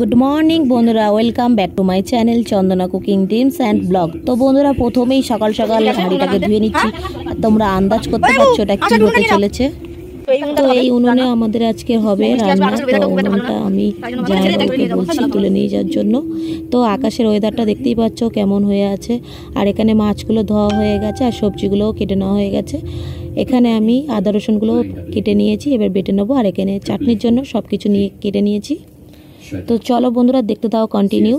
Good morning বন্ধুরা welcome back to my channel Chandana cooking times and blog তো বন্ধুরা প্রথমেই সকাল সকাল হাঁড়িটাকে ধুয়ে নিচ্ছি। আর তোমরা আন্দাজ করতে পারছ এটা কি হতে চলেছে। তো এই উনুনে আমাদের আজকে হবে রান্না তো উনুনটা আমি জামাইবাবুকে বলছি তুলে নিয়ে যাওয়ার জন্য। তো আকাশের ওয়েদারটা দেখতেই পাচ্ছ কেমন হয়ে আছে। আর এখানে মাছগুলো ধোয়া হয়ে গেছে আর সবজিগুলোও কেটে নেওয়া হয়ে গেছে। এখানে আমি আদা রসুনগুলো কেটে নিয়েছি এবার বেটে নেব। আর এখানে চাটনির জন্য সব কিছু নিয়ে কেটে নিয়েছি। তো চলো বন্ধুরা দেখতে দাও কন্টিনিউ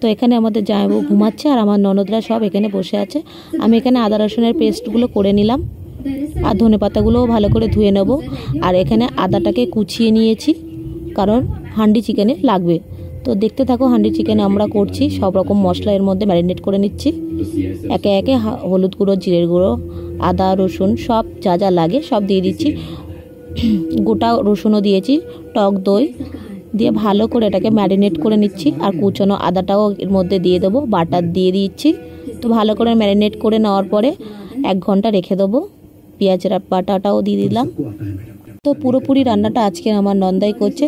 তো এখানে আমাদের জামাইবাবু ঘুমাচ্ছে আর আমার ননদরা সব এখানে বসে আছে। আমি এখানে আদা রসুনের পেস্টগুলো করে নিলাম আর ধনে পাতাগুলোও ভালো করে ধুয়ে নেব। আর এখানে আদাটাকে কুচিয়ে নিয়েছি কারণ হান্ডি চিকেনে লাগবে। তো দেখতে থাকো হান্ডি চিকেন আমরা করছি সব রকম মশলা এর মধ্যে ম্যারিনেট করে নিচ্ছি। একে একে হলুদ গুঁড়ো জিরের গুঁড়ো আদা রসুন সব যা যা লাগে সব দিয়ে দিচ্ছি। গোটা রসুনও দিয়েছি টক দই দিয়ে ভালো করে এটাকে ম্যারিনেট করে নিচ্ছি। আর কুচনো আদাটাও এর মধ্যে দিয়ে দেবো, বাটার দিয়ে দিচ্ছি। তো ভালো করে ম্যারিনেট করে নেওয়ার পরে এক ঘণ্টা রেখে দেবো। পেঁয়াজের বাটাটাও দিয়ে দিলাম। তো পুরোপুরি রান্নাটা আজকে আমার নন্দাই করছে।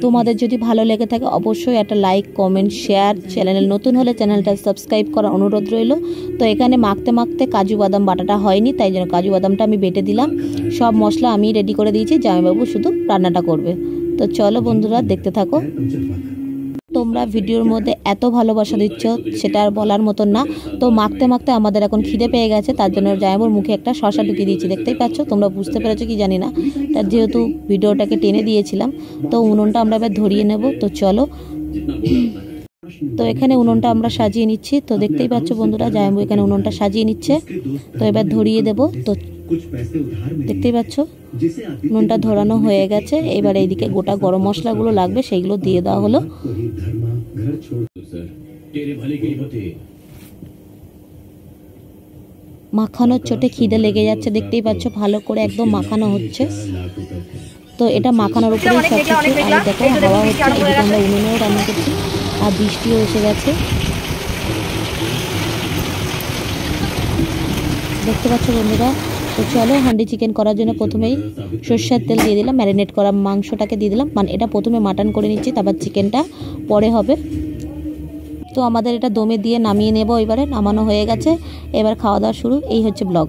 তোমাদের যদি ভালো লেগে থাকে, অবশ্যই একটা লাইক কমেন্ট শেয়ার চ্যানেল নতুন হলে চ্যানেলটা সাবস্ক্রাইব করার অনুরোধ রইল। তো এখানে মাখতে মাখতে কাজু বাদাম বাটাটা হয়নি, তাই জন্য কাজু বাদামটা আমি বেটে দিলাম। সব মশলা আমি রেডি করে দিয়েছি, জামাইবাবু শুধু রান্নাটা করবে। তো চলো বন্ধুরা, দেখতে থাকো। তোমরা ভিডিওর মধ্যে এত ভালোবাসা দিচ্ছ, সেটা আর বলার মতন না। তো মাখতে মাখতে আমাদের এখন খিদে পেয়ে গেছে, তার জন্য জায়াবুর মুখে একটা শশা ঢুকিয়ে দিয়েছি, দেখতেই পাচ্ছ? তোমরা বুঝতে পেরেছ কি জানি না। তার যেহেতু ভিডিওটাকে টেনে দিয়েছিলাম, তো উনুনটা আমরা এবার ধরিয়ে নেব। তো চলো। তো এখানে উনুনটা আমরা সাজিয়ে নিচ্ছি। তো দেখতেই পাচ্ছ বন্ধুরা, জায়াম্বু এখানে উনুনটা সাজিয়ে নিচ্ছে। তো এবার ধরিয়ে দেব। তো দেখতেই পাচ্ছ, উনুনটা ধরানো হয়ে গেছে। এবার এইদিকে গোটা গরম মশলাগুলো লাগবে, সেইগুলো দিয়ে দেওয়া হলো। মাখানোর চোটে খিদে লেগে যাচ্ছে, দেখতেই পাচ্ছ, ভালো করে একদম মাখানো হচ্ছে। তো এটা মাখানোর উপরে সব কিছু আর দেখো, হাওয়া হচ্ছে এটা আমরা উনুনেও রান্না করছি। আর বৃষ্টিও এসে গেছে। দেখতে পাচ্ছ বন্ধুরা, তো চলো হান্ডি চিকেন করার জন্য প্রথমেই সর্ষের তেল দিয়ে দিলাম, ম্যারিনেট করা মাংসটাকে দিয়ে দিলাম। মানে এটা প্রথমে মাটন করে নিচ্ছি, তারপর চিকেনটা পরে হবে। তো আমাদের এটা দমে দিয়ে নামিয়ে নেব, এবারে নামানো হয়ে গেছে। এবার খাওয়া দাওয়া শুরু, এই হচ্ছে ব্লগ।